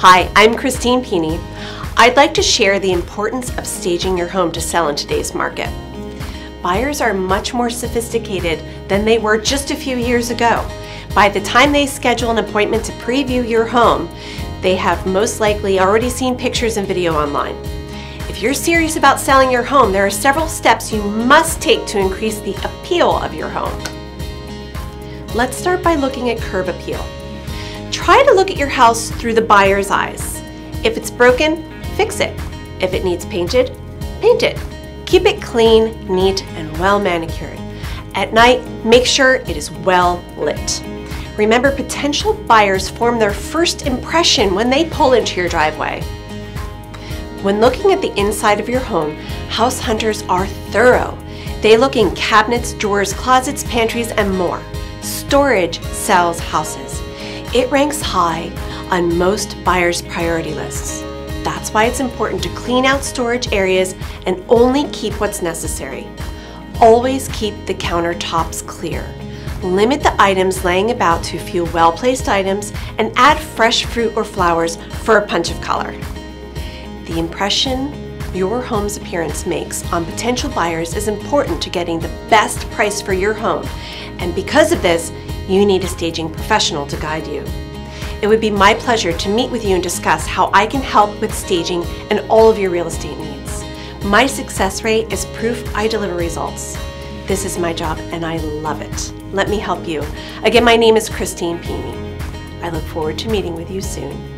Hi, I'm Christine Pini. I'd like to share the importance of staging your home to sell in today's market. Buyers are much more sophisticated than they were just a few years ago. By the time they schedule an appointment to preview your home, they have most likely already seen pictures and video online. If you're serious about selling your home, there are several steps you must take to increase the appeal of your home. Let's start by looking at curb appeal. Try to look at your house through the buyer's eyes. If it's broken, fix it. If it needs painted, paint it. Keep it clean, neat, and well manicured. At night, make sure it is well lit. Remember, potential buyers form their first impression when they pull into your driveway. When looking at the inside of your home, house hunters are thorough. They look in cabinets, drawers, closets, pantries, and more. Storage sells houses. It ranks high on most buyers' priority lists. That's why it's important to clean out storage areas and only keep what's necessary. Always keep the countertops clear. Limit the items laying about to a few well-placed items and add fresh fruit or flowers for a punch of color. The impression your home's appearance makes on potential buyers is important to getting the best price for your home. And because of this, you need a staging professional to guide you. It would be my pleasure to meet with you and discuss how I can help with staging and all of your real estate needs. My success rate is proof I deliver results. This is my job and I love it. Let me help you. Again, my name is Christine Pini. I look forward to meeting with you soon.